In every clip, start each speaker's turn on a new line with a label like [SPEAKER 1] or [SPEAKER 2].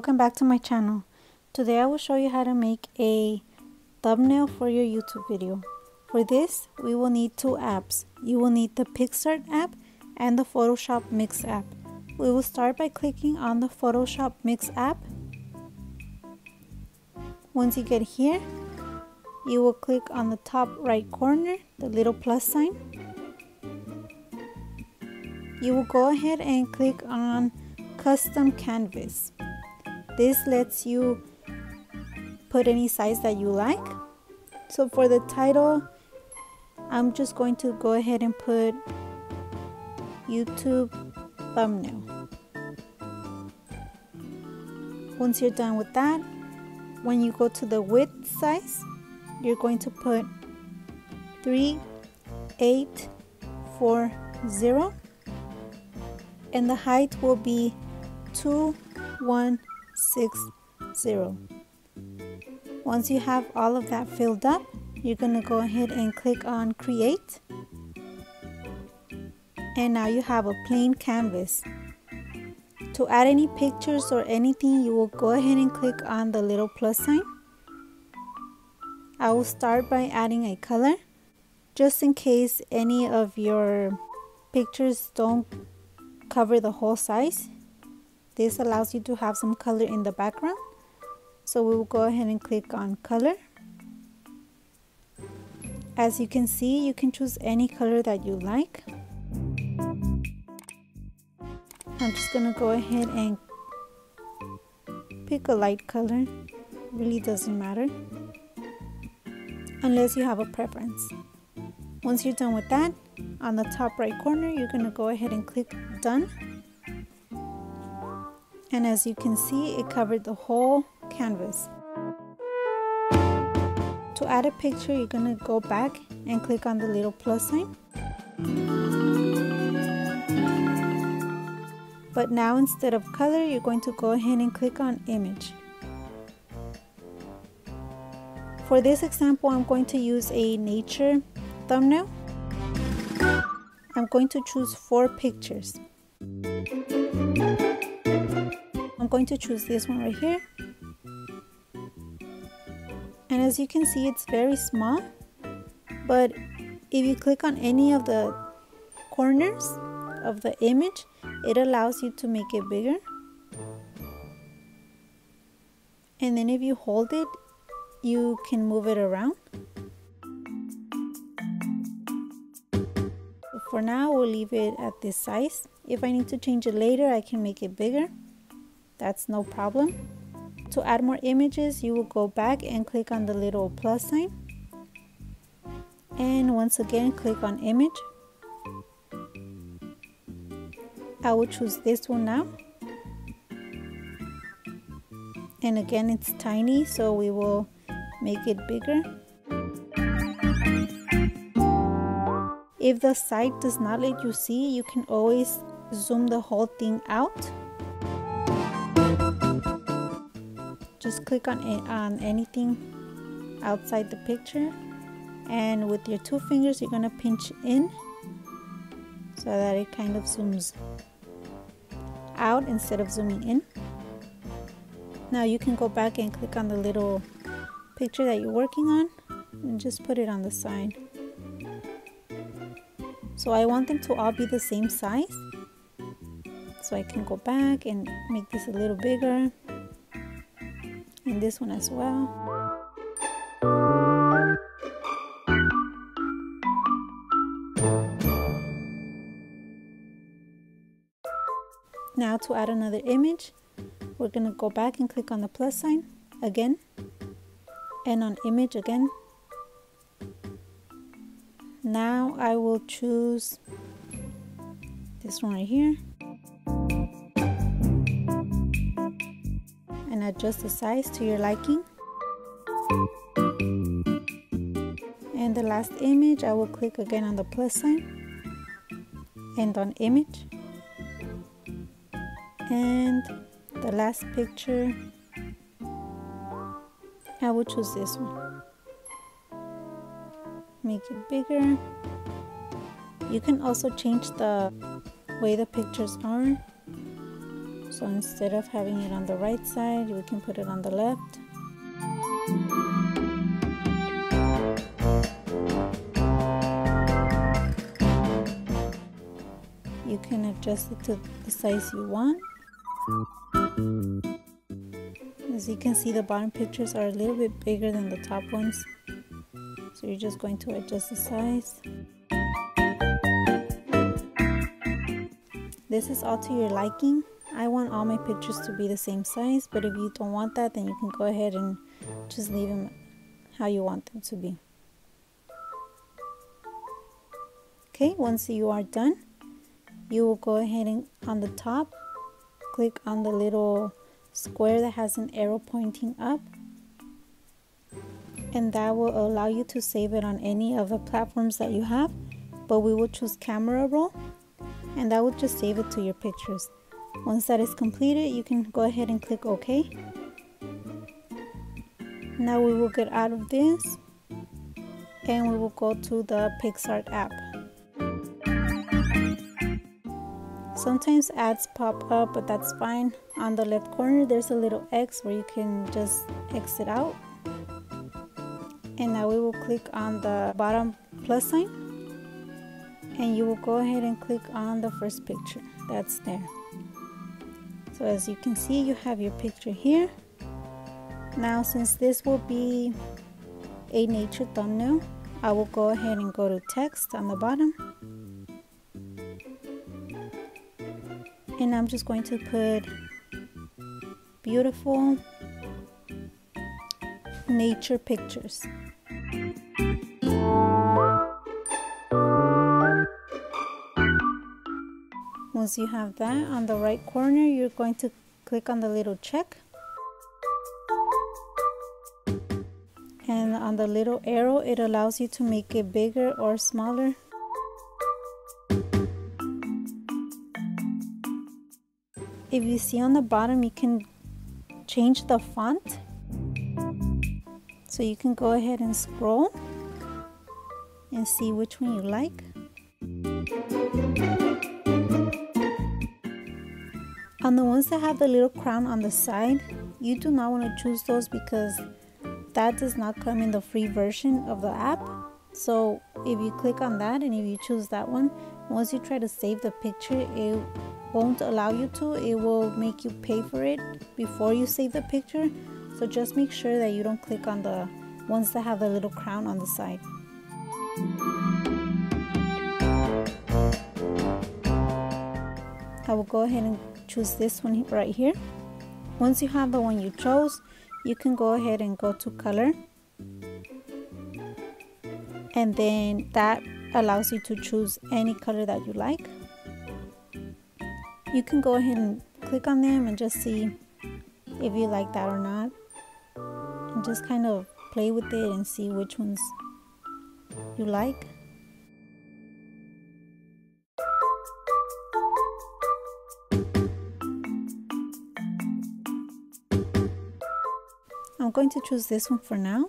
[SPEAKER 1] Welcome back to my channel. Today I will show you how to make a thumbnail for your YouTube video. For this, we will need two apps. You will need the PicsArt app and the Photoshop Mix app. We will start by clicking on the Photoshop Mix app. Once you get here, you will click on the top right corner, the little plus sign. You will go ahead and click on Custom Canvas. This lets you put any size that you like. So for the title, I'm just going to go ahead and put YouTube thumbnail. Once you're done with that, when you go to the width size, you're going to put 3840 and the height will be 2160. Once you have all of that filled up, you're going to go ahead and click on create. And now you have a plain canvas. To add any pictures or anything, you will go ahead and click on the little plus sign. I will start by adding a color just in case any of your pictures don't cover the whole size. This allows you to have some color in the background. So we will go ahead and click on color. As you can see, you can choose any color that you like. I'm just gonna go ahead and pick a light color. Really doesn't matter unless you have a preference. Once you're done with that, on the top right corner, you're gonna go ahead and click done. And as you can see, it covered the whole canvas. To add a picture, you're gonna go back and click on the little plus sign. But now instead of color, you're going to go ahead and click on image. For this example, I'm going to use a nature thumbnail. I'm going to choose four pictures. Going to choose this one right here. And as you can see, it's very small. But if you click on any of the corners of the image, it allows you to make it bigger. And then if you hold it, you can move it around. For now, we'll leave it at this size. If I need to change it later, I can make it bigger. That's no problem. To add more images, you will go back and click on the little plus sign. And once again, click on image. I will choose this one now. And again, it's tiny, so we will make it bigger. If the site does not let you see, you can always zoom the whole thing out. Just click on, it on anything outside the picture and with your two fingers you're to pinch in so that it kind of zooms out instead of zooming in. Now you can go back and click on the little picture that you're working on and just put it on the side. So I want them to all be the same size. So I can go back and make this a little bigger. This one as well. Now to add another image, we're going to go back and click on the plus sign again and on image again. Now I will choose this one right here adjust the size to your liking. And the last image, I will click again on the plus sign and on image. And the last picture I will choose this one. Make it bigger. You can also change the way the pictures are So instead of having it on the right side, we can put it on the left. You can adjust it to the size you want. As you can see, the bottom pictures are a little bit bigger than the top ones. So you're just going to adjust the size. This is all to your liking. I want all my pictures to be the same size, but if you don't want that, then you can go ahead and just leave them how you want them to be. Okay, once you are done, you will go ahead and on the top, click on the little square that has an arrow pointing up and that will allow you to save it on any of the platforms that you have but we will choose camera roll and that will just save it to your pictures. Once that is completed, you can go ahead and click OK. Now we will get out of this and we will go to the PicsArt app. Sometimes ads pop up, but that's fine. On the left corner, there's a little X where you can just exit out. And now we will click on the bottom plus sign and you will go ahead and click on the first picture that's there so as you can see you have your picture here. Now since this will be a nature thumbnail I will go ahead and go to text on the bottom. And I'm just going to put beautiful nature pictures Once you have that on the right corner, you're going to click on the little check. And on the little arrow, it allows you to make it bigger or smaller. If you see on the bottom, you can change the font. So you can go ahead and scroll and see which one you like. On the ones that have the little crown on the side, you do not want to choose those because that does not come in the free version of the app. So if you click on that and if you choose that one, once you try to save the picture, it won't allow you to. It will make you pay for it before you save the picture. So just make sure that you don't click on the ones that have the little crown on the side. I will go ahead and choose this one right here. Once you have the one you chose you can go ahead and go to color. And then that allows you to choose any color that you like. You can go ahead and click on them and just see if you like that or not. And just kind of play with it and see which ones you like going to choose this one for now.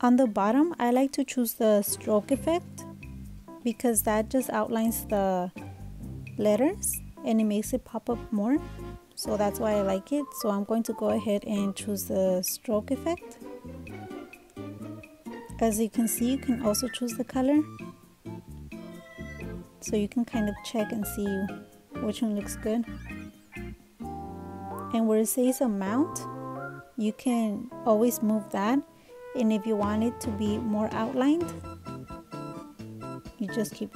[SPEAKER 1] On the bottom, I like to choose the stroke effect because that just outlines the letters and it makes it pop up more. So that's why I like it. So I'm going to go ahead and choose the stroke effect. As you can see, you can also choose the color. So you can kind of check and see which one looks good. And where it says amount, you can always move that. And if you want it to be more outlined you just keep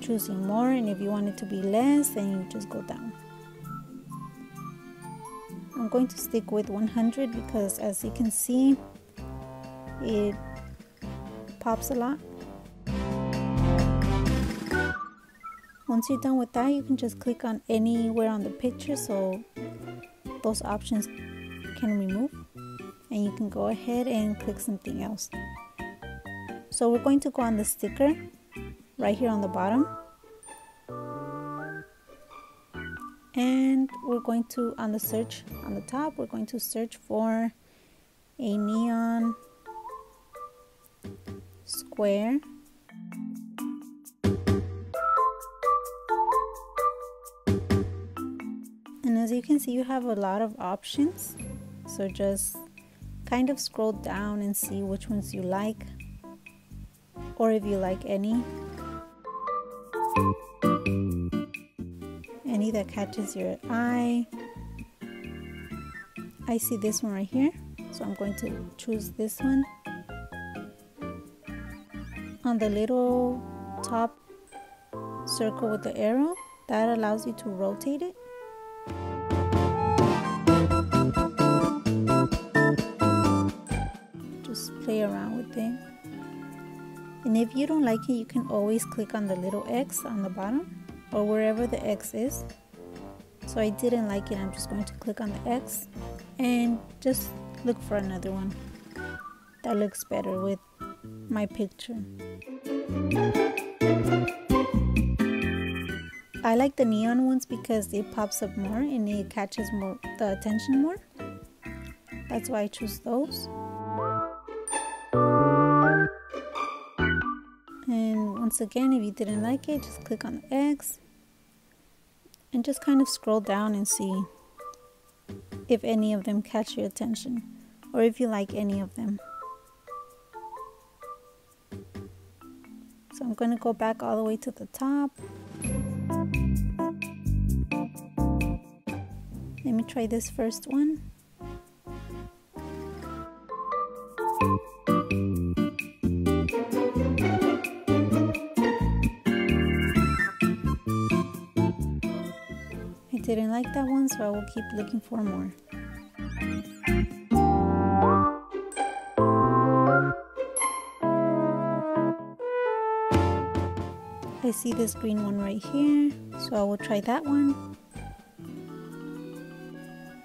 [SPEAKER 1] choosing more. And if you want it to be less then you just go down. I'm going to stick with 100 because as you can see it pops a lot. Once you're done with that you can just click on anywhere on the picture. So those options can remove and you can go ahead and click something else. So we're going to go on the sticker right here on the bottom. And we're going to on the search on the top we're going to search for a neon square. And as you can see you have a lot of options so just kind of scroll down and see which ones you like or if you like any. Any that catches your eye. I see this one right here. So I'm going to choose this one. On the little top circle with the arrow that allows you to rotate it and if you don't like it you can always click on the little X on the bottom or wherever the X is. So I didn't like it. I'm just going to click on the X and just look for another one that looks better with my picture. I like the neon ones because it pops up more and it catches more the attention more. That's why I choose those and once again if you didn't like it just click on the X and just kind of scroll down and see if any of them catch your attention or if you like any of them. So I'm going to go back all the way to the top. Let me try this first one. Didn't like that one so I will keep looking for more. I see this green one right here so I will try that one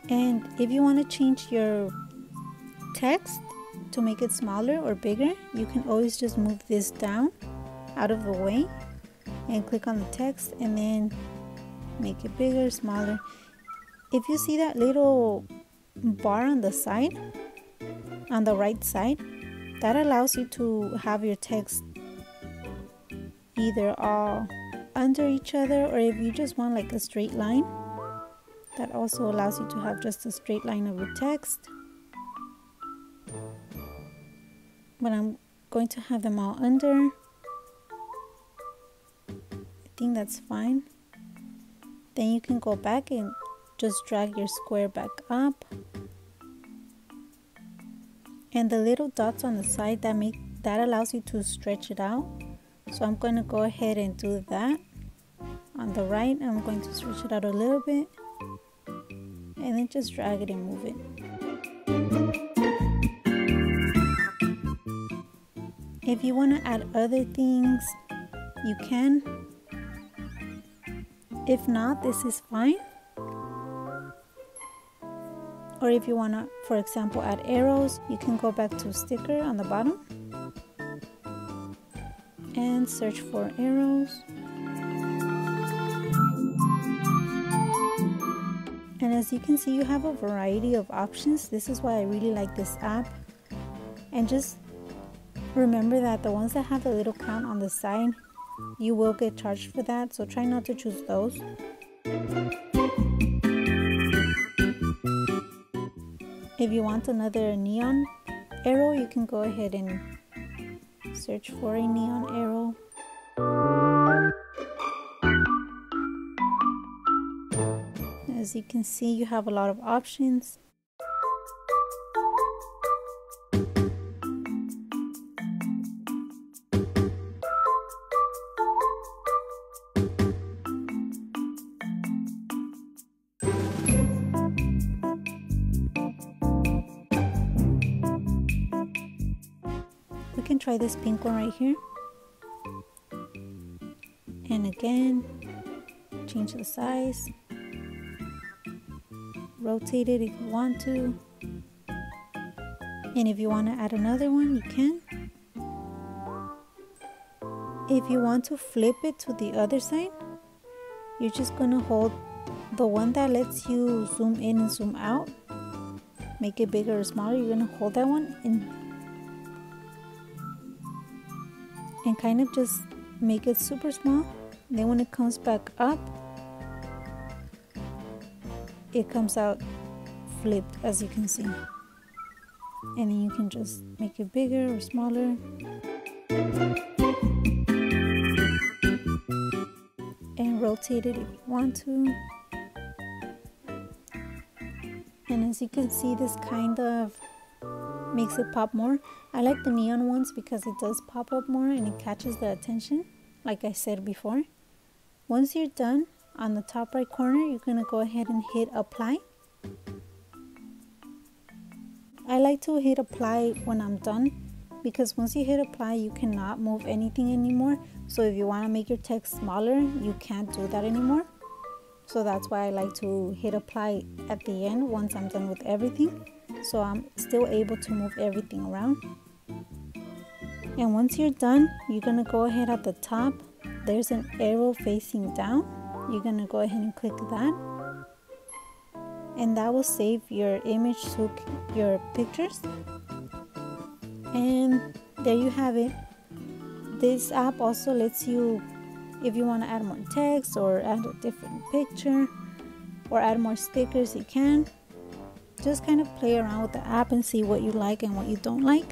[SPEAKER 1] and if you want to change your text to make it smaller or bigger you can always just move this down out of the way and click on the text and then make it bigger smaller. If you see that little bar on the side on the right side that allows you to have your text either all under each other or if you just want like a straight line that also allows you to have just a straight line of your text. But I'm going to have them all under. I think that's fine then you can go back and just drag your square back up. And the little dots on the side that make that allows you to stretch it out. So I'm going to go ahead and do that. On the right I'm going to stretch it out a little bit. And then just drag it and move it. If you want to add other things you can if not, this is fine. Or if you want to, for example, add arrows, you can go back to sticker on the bottom and search for arrows. And as you can see, you have a variety of options. This is why I really like this app. And just remember that the ones that have the little count on the side, you will get charged for that so try not to choose those. If you want another neon arrow you can go ahead and search for a neon arrow. As you can see you have a lot of options try this pink one right here. And again change the size. Rotate it if you want to. And if you want to add another one you can. If you want to flip it to the other side you're just gonna hold the one that lets you zoom in and zoom out. Make it bigger or smaller you're gonna hold that one and and kind of just make it super small. Then when it comes back up it comes out flipped as you can see. And then you can just make it bigger or smaller. And rotate it if you want to. And as you can see this kind of makes it pop more. I like the neon ones because it does pop up more and it catches the attention like I said before. Once you're done on the top right corner you're gonna go ahead and hit apply. I like to hit apply when I'm done because once you hit apply you cannot move anything anymore. So if you want to make your text smaller you can't do that anymore. So that's why I like to hit apply at the end once I'm done with everything so I'm still able to move everything around. And once you're done you're gonna go ahead at the top. There's an arrow facing down. You're gonna go ahead and click that. And that will save your image to your pictures. And there you have it. This app also lets you if you want to add more text or add a different picture or add more stickers you can just kind of play around with the app and see what you like and what you don't like.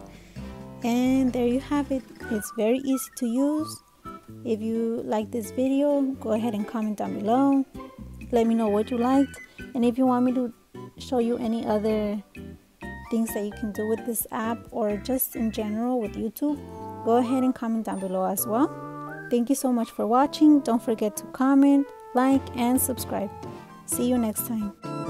[SPEAKER 1] And there you have it. It's very easy to use. If you like this video go ahead and comment down below. Let me know what you liked. And if you want me to show you any other things that you can do with this app or just in general with YouTube go ahead and comment down below as well. Thank you so much for watching. Don't forget to comment like and subscribe. See you next time